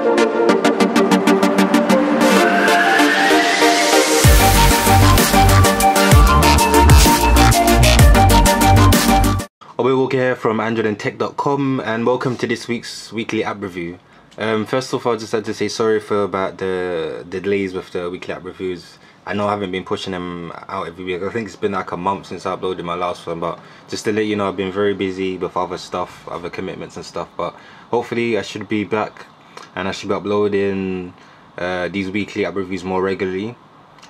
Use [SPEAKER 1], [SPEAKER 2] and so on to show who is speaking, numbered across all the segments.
[SPEAKER 1] Obi Walker here from AndroidandTech.com and welcome to this week's weekly app review. Um, first of all, I just had to say sorry for about the, the delays with the weekly app reviews. I know I haven't been pushing them out every week. I think it's been like a month since I uploaded my last one, but just to let you know, I've been very busy with other stuff, other commitments and stuff. But hopefully, I should be back and I should be uploading uh, these weekly app reviews more regularly.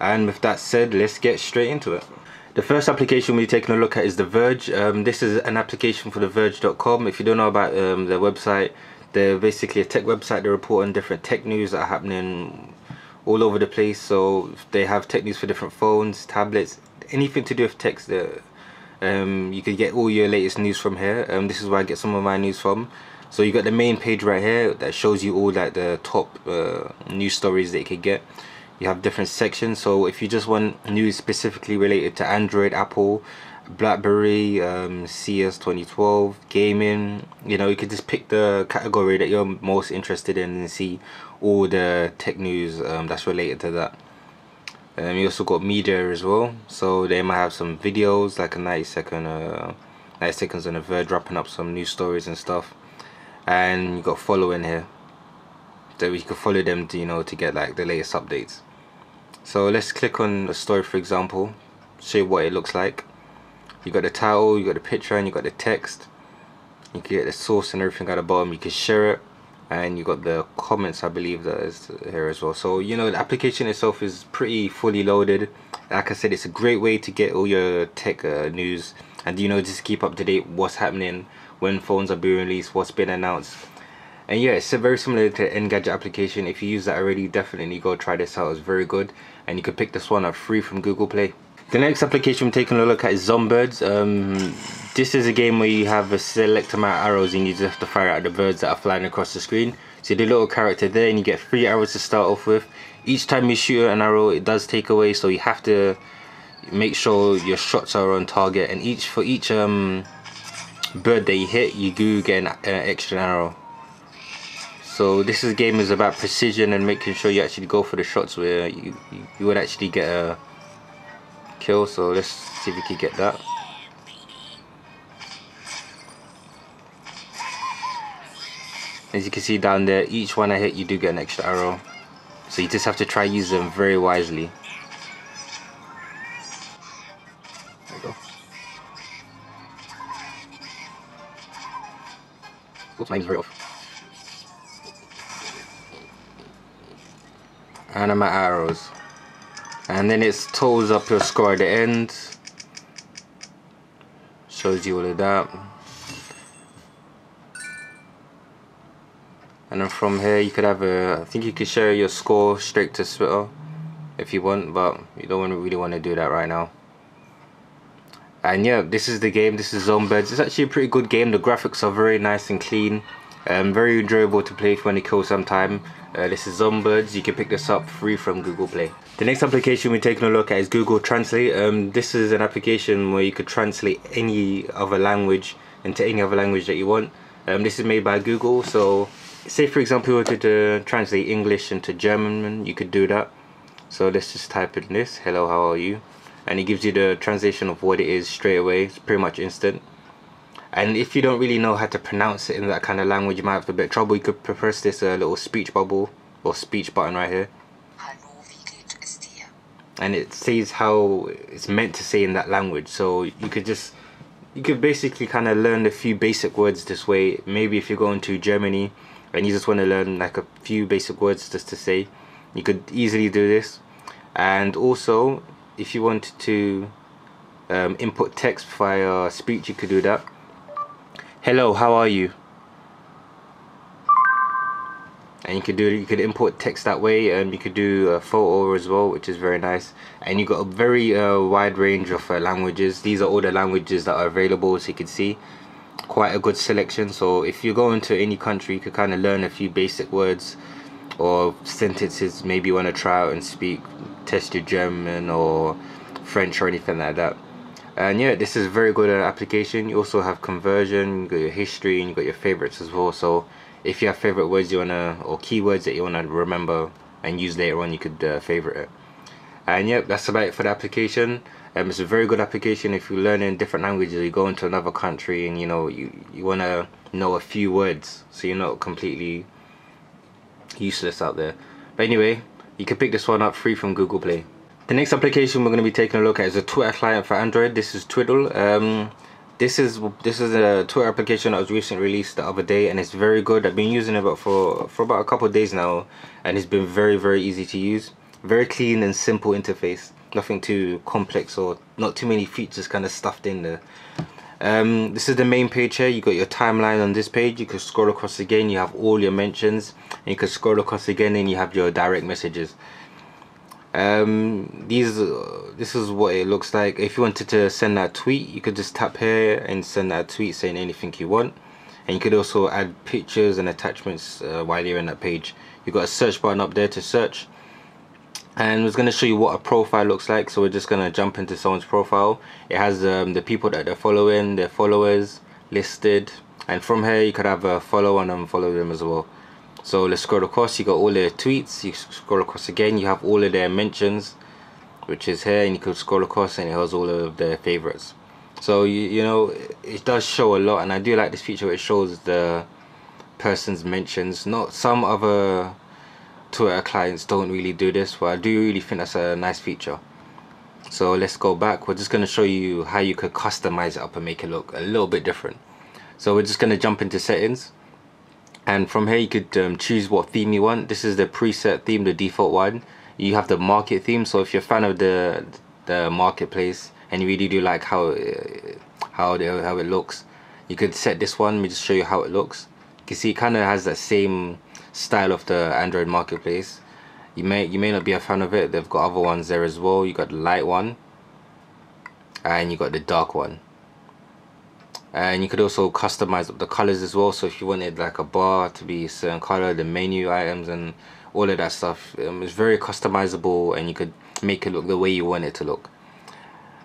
[SPEAKER 1] And with that said, let's get straight into it. The first application we're taking a look at is The Verge. Um, this is an application for TheVerge.com. If you don't know about um, their website, they're basically a tech website. They report on different tech news that are happening all over the place. So they have tech news for different phones, tablets, anything to do with tech. Um, you can get all your latest news from here. Um, this is where I get some of my news from. So you got the main page right here that shows you all like the top uh, news stories that you could get. You have different sections. So if you just want news specifically related to android apple blackberry um, CES 2012 gaming you know you could just pick the category that you're most interested in and see all the tech news um, that's related to that. Um, you also got media as well. So they might have some videos like a 90 second uh, 90 seconds on the verge wrapping up some news stories and stuff and you got following here. So you can follow them to you know to get like the latest updates. So let's click on a story for example. Show you what it looks like. You got the title you got the picture and you got the text. You can get the source and everything at the bottom. You can share it. And you got the comments I believe that is here as well. So you know the application itself is pretty fully loaded. Like I said it's a great way to get all your tech uh, news. And you know just keep up to date what's happening when phones are being released what's been announced. And yeah it's very similar to the Engadget application. If you use that already definitely go try this out. It's very good. And you can pick this one up free from Google Play. The next application we're taking a look at is Zombirds um, this is a game where you have a select amount of arrows and you just have to fire out the birds that are flying across the screen. So the little character there and you get three arrows to start off with. Each time you shoot an arrow it does take away so you have to make sure your shots are on target. And each for each um, that you hit you do get an, an extra arrow. So this is game is about precision and making sure you actually go for the shots where you, you, you would actually get a kill. So let's see if we can get that. As you can see down there each one I hit you do get an extra arrow. So you just have to try use them very wisely Oops, my very off. And I'm at arrows. And then it totals up your score at the end. Shows you all of that. And then from here you could have a I think you could share your score straight to Twitter if you want but you don't really want to do that right now and yeah this is the game this is Zombirds it's actually a pretty good game the graphics are very nice and clean um, very enjoyable to play when you kill some time. Uh, this is Zombirds. You can pick this up free from Google Play. The next application we're taking a look at is Google Translate. Um, this is an application where you could translate any other language into any other language that you want. Um, this is made by Google. So, say for example you wanted to translate English into German, you could do that. So let's just type in this. Hello, how are you? And it gives you the translation of what it is straight away. It's pretty much instant. And if you don't really know how to pronounce it in that kind of language you might have a bit of trouble. You could press this uh, little speech bubble or speech button right here. And it says how it's meant to say in that language. So you could just you could basically kind of learn a few basic words this way. Maybe if you're going to Germany and you just want to learn like a few basic words just to say you could easily do this. And also if you wanted to um, input text via speech you could do that. Hello how are you? And you could do you could import text that way and you could do a photo as well which is very nice. And you got a very uh, wide range of uh, languages. These are all the languages that are available so you can see. Quite a good selection. So if you go into any country you could kind of learn a few basic words or sentences maybe you want to try out and speak test your German or French or anything like that and yeah this is a very good application you also have conversion you got your history and you got your favorites as well so if you have favorite words you wanna or keywords that you wanna remember and use later on, you could uh, favorite it. And yep, that's about it for the application. Um, it's a very good application if you're learning different languages. You go into another country and you know you you wanna know a few words, so you're not completely useless out there. But anyway, you can pick this one up free from Google Play. The next application we're going to be taking a look at is a Twitter client for Android. This is Tweedle. Um, this is this is a Twitter application that was recently released the other day, and it's very good. I've been using it about for for about a couple days now, and it's been very very easy to use. Very clean and simple interface. Nothing too complex or not too many features kind of stuffed in there. Um, this is the main page here. You got your timeline on this page. You can scroll across again. You have all your mentions. And you can scroll across again, and you have your direct messages um, these this is what it looks like if you wanted to send that tweet you could just tap here and send that tweet saying anything you want and you could also add pictures and attachments uh, while you're in that page you've got a search button up there to search and was going to show you what a profile looks like so we're just going to jump into someone's profile. It has um, the people that they're following their followers listed. And from here you could have a follow and unfollow them as well. So let's scroll across. You got all their tweets. You scroll across again. You have all of their mentions which is here and you could scroll across and it has all of their favorites. So you, you know it does show a lot and I do like this feature it shows the person's mentions not some other Twitter clients don't really do this but I do really think that's a nice feature. So let's go back. We're just going to show you how you could customize it up and make it look a little bit different. So we're just going to jump into settings. And from here you could um, choose what theme you want. This is the preset theme the default one. You have the market theme. So if you're a fan of the the marketplace and you really do like how uh, how the, how it looks you could set this one. Let me just show you how it looks. You can see it kind of has that same style of the Android marketplace. You may you may not be a fan of it. They've got other ones there as well. You got the light one and you got the dark one. And you could also customize the colors as well. So if you wanted like a bar to be a certain color the menu items and all of that stuff um, it's very customizable and you could make it look the way you want it to look.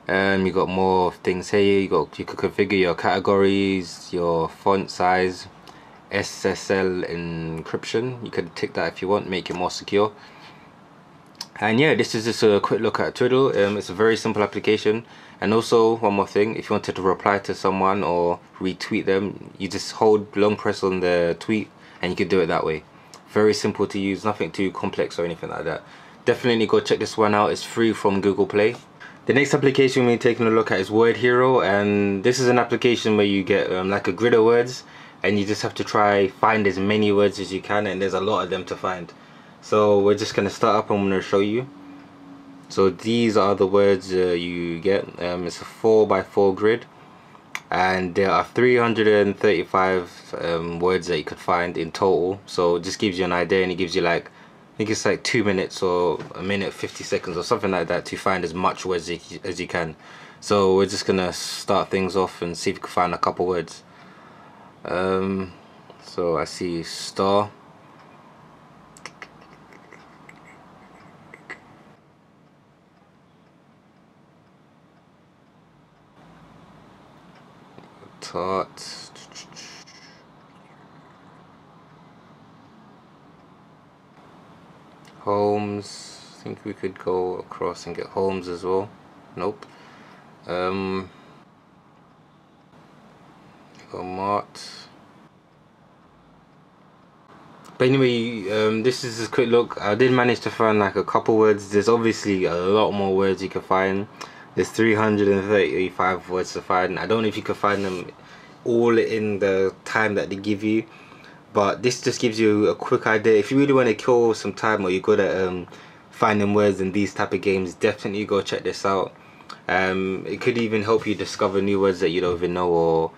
[SPEAKER 1] Um, you got more things here. You got you could configure your categories your font size SSL encryption. You can tick that if you want make it more secure. And yeah this is just a quick look at Tweedle. Um, it's a very simple application. And also one more thing if you wanted to reply to someone or retweet them you just hold long press on the tweet and you can do it that way. Very simple to use nothing too complex or anything like that. Definitely go check this one out. It's free from Google Play. The next application we're taking a look at is Word Hero. And this is an application where you get um, like a grid of words and you just have to try find as many words as you can and there's a lot of them to find. So we're just gonna start up and I'm gonna show you. So these are the words uh, you get. Um, it's a 4 by 4 grid and there are 335 um, words that you could find in total. So it just gives you an idea and it gives you like I think it's like 2 minutes or a minute 50 seconds or something like that to find as much words as you can. So we're just gonna start things off and see if we can find a couple words um, so I see star taught Holmes. I think we could go across and get Holmes as well. Nope. Um Mart but anyway um, this is a quick look. I did manage to find like a couple words. There's obviously a lot more words you can find. There's 335 words to find. I don't know if you can find them all in the time that they give you but this just gives you a quick idea. If you really want to kill some time or you're good at um, finding words in these type of games definitely go check this out. Um, it could even help you discover new words that you don't even know or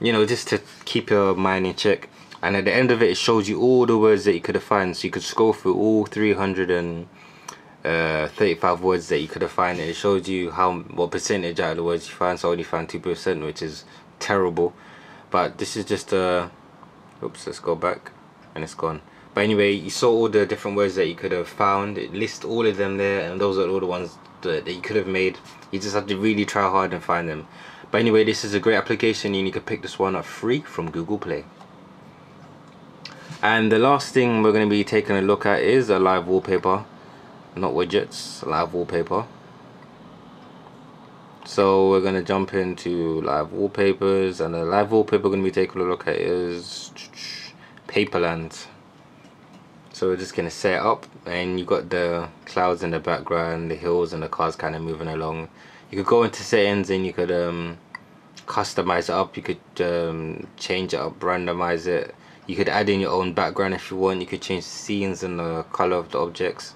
[SPEAKER 1] you know just to keep your mind in check. And at the end of it it shows you all the words that you could have found. So you could scroll through all 300 and uh, 35 words that you could have found and it shows you how what percentage out of the words you found. So I only found 2% which is terrible. But this is just a oops let's go back and it's gone. But anyway you saw all the different words that you could have found. It lists all of them there and those are all the ones that, that you could have made. You just have to really try hard and find them but anyway this is a great application. And you can pick this one up free from Google Play. And the last thing we're going to be taking a look at is a live wallpaper not widgets live wallpaper. So we're going to jump into live wallpapers and the live wallpaper we're going to be taking a look at is paperland. So we're just going to set it up and you've got the clouds in the background the hills and the cars kind of moving along you could go into settings and you could um, customize it up. You could um, change it up randomize it. You could add in your own background if you want. You could change the scenes and the color of the objects.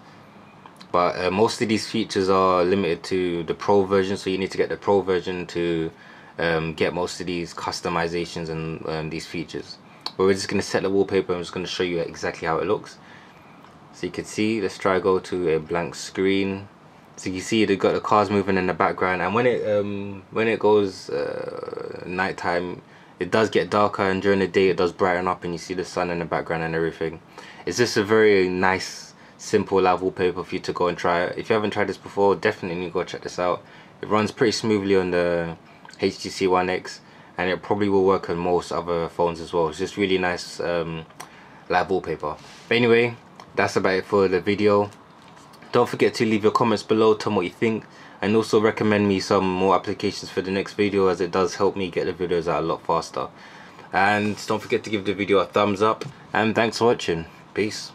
[SPEAKER 1] But uh, most of these features are limited to the pro version so you need to get the pro version to um, get most of these customizations and um, these features. But we're just going to set the wallpaper. I'm just going to show you exactly how it looks. So you can see let's try go to a blank screen so you see they've got the cars moving in the background and when it um, when it goes uh, nighttime it does get darker and during the day it does brighten up and you see the sun in the background and everything. It's just a very nice simple live wallpaper for you to go and try. If you haven't tried this before definitely go check this out. It runs pretty smoothly on the HTC One X and it probably will work on most other phones as well. It's just really nice um, live wallpaper but anyway that's about it for the video don't forget to leave your comments below tell me what you think and also recommend me some more applications for the next video as it does help me get the videos out a lot faster. And don't forget to give the video a thumbs up and thanks for watching. Peace